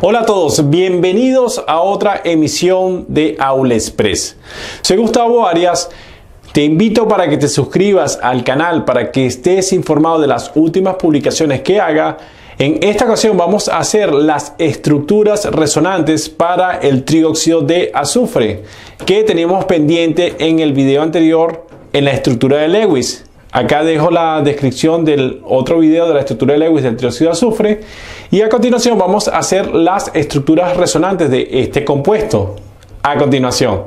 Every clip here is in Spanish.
Hola a todos, bienvenidos a otra emisión de Aula Express. Soy Gustavo Arias. Te invito para que te suscribas al canal para que estés informado de las últimas publicaciones que haga. En esta ocasión vamos a hacer las estructuras resonantes para el trióxido de azufre que teníamos pendiente en el video anterior en la estructura de Lewis. Acá dejo la descripción del otro video de la estructura de Lewis del trióxido de azufre y a continuación vamos a hacer las estructuras resonantes de este compuesto. A continuación.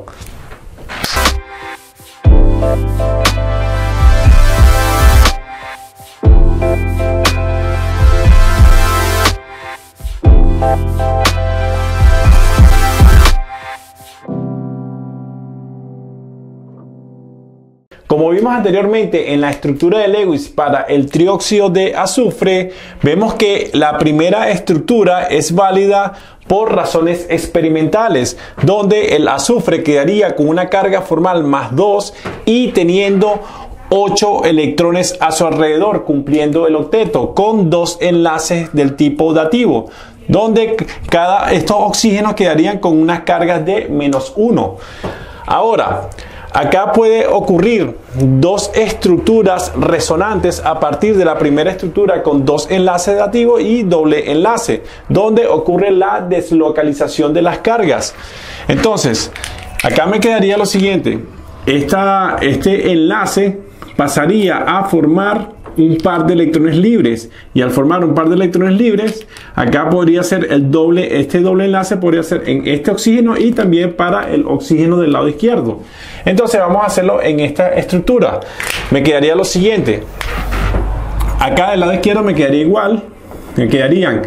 Vimos anteriormente en la estructura de Lewis para el trióxido de azufre, vemos que la primera estructura es válida por razones experimentales, donde el azufre quedaría con una carga formal más 2 y teniendo 8 electrones a su alrededor, cumpliendo el octeto, con dos enlaces del tipo dativo donde cada estos oxígenos quedarían con unas cargas de menos 1. Ahora, Acá puede ocurrir dos estructuras resonantes a partir de la primera estructura con dos enlaces dativos y doble enlace, donde ocurre la deslocalización de las cargas. Entonces, acá me quedaría lo siguiente. este enlace pasaría a formar un par de electrones libres. Y al formar un par de electrones libres acá podría ser el doble este doble enlace podría ser en este oxígeno y también para el oxígeno del lado izquierdo. Entonces vamos a hacerlo en esta estructura. Me quedaría lo siguiente. Acá del lado izquierdo me quedaría igual. Me quedarían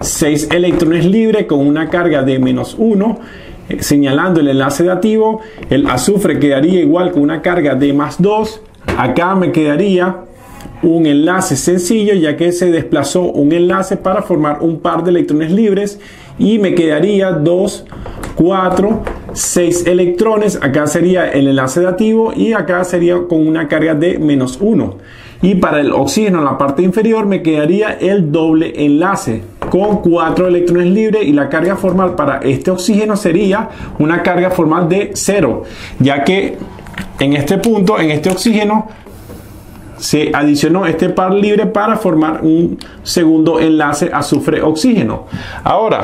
6 electrones libres con una carga de menos 1 eh, señalando el enlace dativo el azufre quedaría igual con una carga de más 2 acá me quedaría un enlace sencillo ya que se desplazó un enlace para formar un par de electrones libres y me quedaría 2, 4, 6 electrones. Acá sería el enlace dativo y acá sería con una carga de menos 1. Y para el oxígeno en la parte inferior me quedaría el doble enlace con 4 electrones libres y la carga formal para este oxígeno sería una carga formal de 0, ya que en este punto, en este oxígeno, se adicionó este par libre para formar un segundo enlace azufre-oxígeno. Ahora,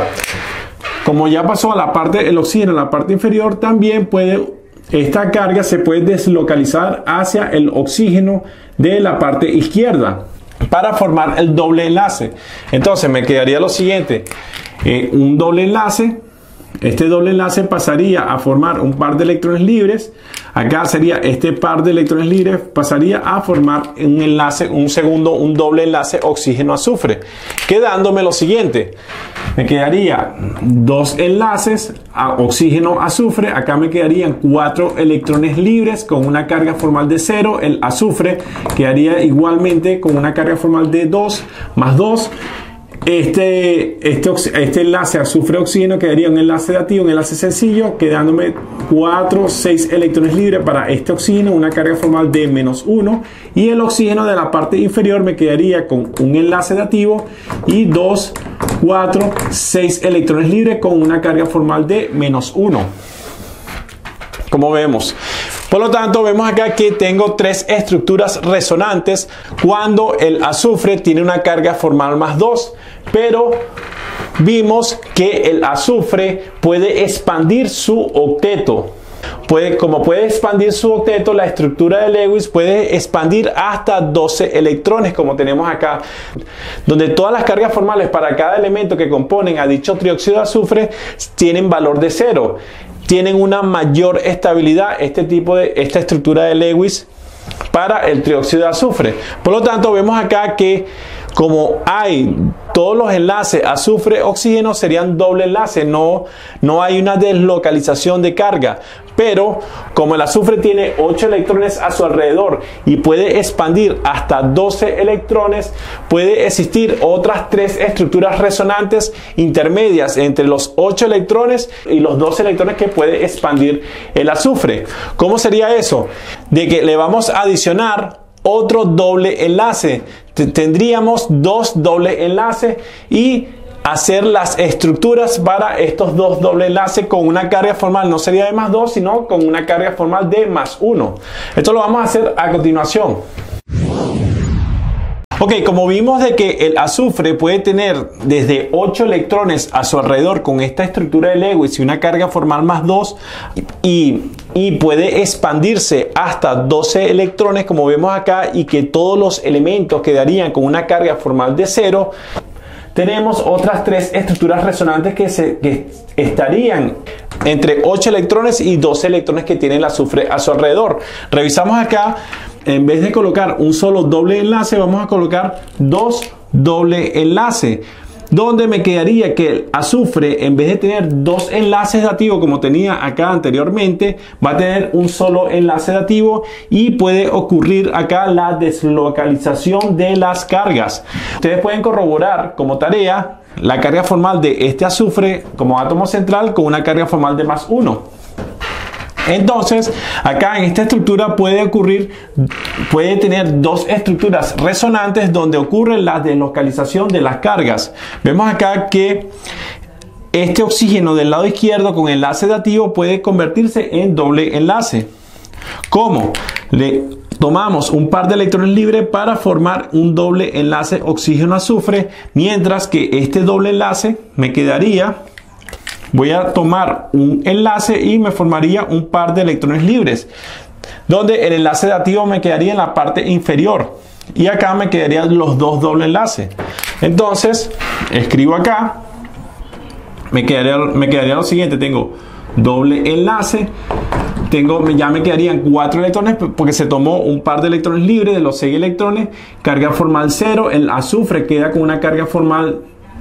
como ya pasó a la parte del oxígeno, en la parte inferior, también puede esta carga se puede deslocalizar hacia el oxígeno de la parte izquierda para formar el doble enlace. Entonces me quedaría lo siguiente, eh, un doble enlace este doble enlace pasaría a formar un par de electrones libres. Acá sería este par de electrones libres pasaría a formar un enlace, un segundo, un doble enlace oxígeno-azufre. Quedándome lo siguiente. Me quedaría dos enlaces a oxígeno-azufre. Acá me quedarían cuatro electrones libres con una carga formal de 0. El azufre quedaría igualmente con una carga formal de 2 más 2 este, este, este enlace azufre-oxígeno quedaría un enlace dativo, un enlace sencillo, quedándome 4, 6 electrones libres para este oxígeno, una carga formal de menos 1. Y el oxígeno de la parte inferior me quedaría con un enlace dativo y 2, 4, 6 electrones libres con una carga formal de menos 1. Como vemos. Por lo tanto, vemos acá que tengo tres estructuras resonantes cuando el azufre tiene una carga formal más 2, pero vimos que el azufre puede expandir su octeto. Puede, como puede expandir su octeto, la estructura de Lewis puede expandir hasta 12 electrones, como tenemos acá, donde todas las cargas formales para cada elemento que componen a dicho trióxido de azufre tienen valor de cero tienen una mayor estabilidad este tipo de esta estructura de Lewis para el trióxido de azufre. Por lo tanto, vemos acá que como hay todos los enlaces azufre-oxígeno serían doble enlace, no, no hay una deslocalización de carga. Pero como el azufre tiene 8 electrones a su alrededor y puede expandir hasta 12 electrones, puede existir otras tres estructuras resonantes intermedias entre los 8 electrones y los 12 electrones que puede expandir el azufre. ¿Cómo sería eso? De que le vamos a adicionar otro doble enlace. Tendríamos dos doble enlaces y hacer las estructuras para estos dos doble enlaces con una carga formal. No sería de más 2, sino con una carga formal de más 1. Esto lo vamos a hacer a continuación. Ok, como vimos de que el azufre puede tener desde 8 electrones a su alrededor con esta estructura de Lewis y una carga formal más 2 y, y puede expandirse hasta 12 electrones como vemos acá y que todos los elementos quedarían con una carga formal de 0, tenemos otras tres estructuras resonantes que, se, que estarían entre 8 electrones y 12 electrones que tiene el azufre a su alrededor. Revisamos acá en vez de colocar un solo doble enlace, vamos a colocar dos doble enlace. Donde me quedaría que el azufre, en vez de tener dos enlaces dativos como tenía acá anteriormente, va a tener un solo enlace dativo y puede ocurrir acá la deslocalización de las cargas. Ustedes pueden corroborar como tarea la carga formal de este azufre como átomo central con una carga formal de más 1. Entonces, acá en esta estructura puede ocurrir, puede tener dos estructuras resonantes donde ocurre la deslocalización de las cargas. Vemos acá que este oxígeno del lado izquierdo con enlace dativo puede convertirse en doble enlace. ¿Cómo? Le tomamos un par de electrones libres para formar un doble enlace oxígeno-azufre, mientras que este doble enlace me quedaría voy a tomar un enlace y me formaría un par de electrones libres, donde el enlace dativo me quedaría en la parte inferior y acá me quedarían los dos doble enlaces. Entonces, escribo acá, me quedaría, me quedaría lo siguiente, tengo doble enlace, tengo, ya me quedarían cuatro electrones porque se tomó un par de electrones libres de los seis electrones, carga formal cero, el azufre queda con una carga formal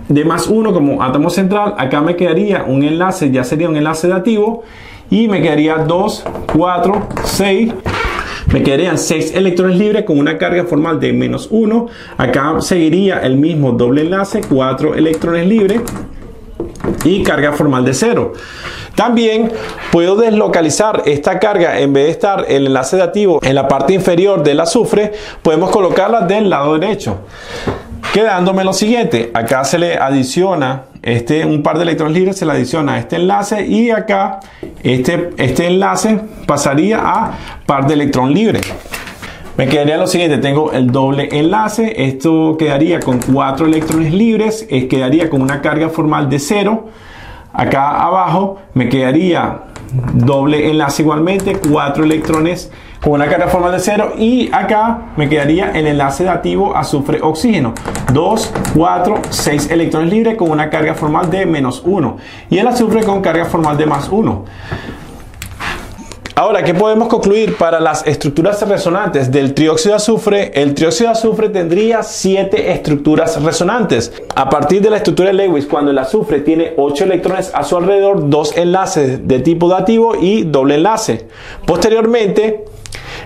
de más 1 como átomo central, acá me quedaría un enlace, ya sería un enlace dativo, y me quedaría 2, 4, 6, me quedarían 6 electrones libres con una carga formal de menos 1, acá seguiría el mismo doble enlace, 4 electrones libres, y carga formal de 0. También puedo deslocalizar esta carga en vez de estar el enlace dativo en la parte inferior del azufre, podemos colocarla del lado derecho. Quedándome lo siguiente, acá se le adiciona este, un par de electrones libres, se le adiciona este enlace y acá este, este enlace pasaría a par de electrón libre. Me quedaría lo siguiente, tengo el doble enlace, esto quedaría con cuatro electrones libres, quedaría con una carga formal de cero. Acá abajo me quedaría doble enlace igualmente, cuatro electrones con una carga formal de cero y acá me quedaría el enlace dativo azufre-oxígeno 2, 4, 6 electrones libres con una carga formal de menos 1 y el azufre con carga formal de más 1 Ahora, ¿qué podemos concluir para las estructuras resonantes del trióxido de azufre? El trióxido de azufre tendría 7 estructuras resonantes. A partir de la estructura de Lewis, cuando el azufre tiene 8 electrones a su alrededor, dos enlaces de tipo dativo y doble enlace. Posteriormente,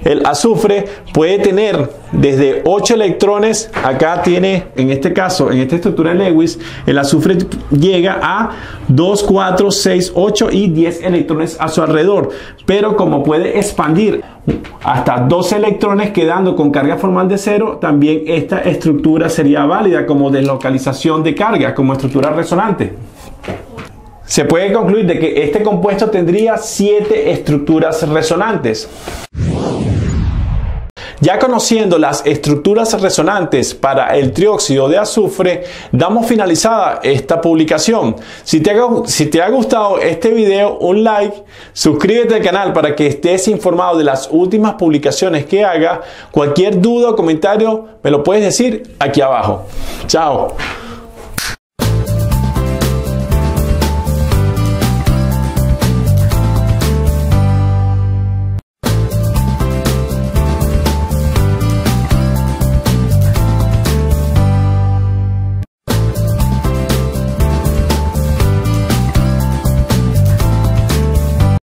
el azufre puede tener desde 8 electrones, acá tiene, en este caso, en esta estructura de Lewis, el azufre llega a 2, 4, 6, 8 y 10 electrones a su alrededor. Pero como puede expandir hasta 12 electrones quedando con carga formal de cero, también esta estructura sería válida como deslocalización de carga, como estructura resonante. Se puede concluir de que este compuesto tendría 7 estructuras resonantes. Ya conociendo las estructuras resonantes para el trióxido de azufre, damos finalizada esta publicación. Si te, ha, gustado este video, un like, suscríbete al canal para que estés informado de las últimas publicaciones que haga. Cualquier duda o comentario me lo puedes decir aquí abajo. Chao.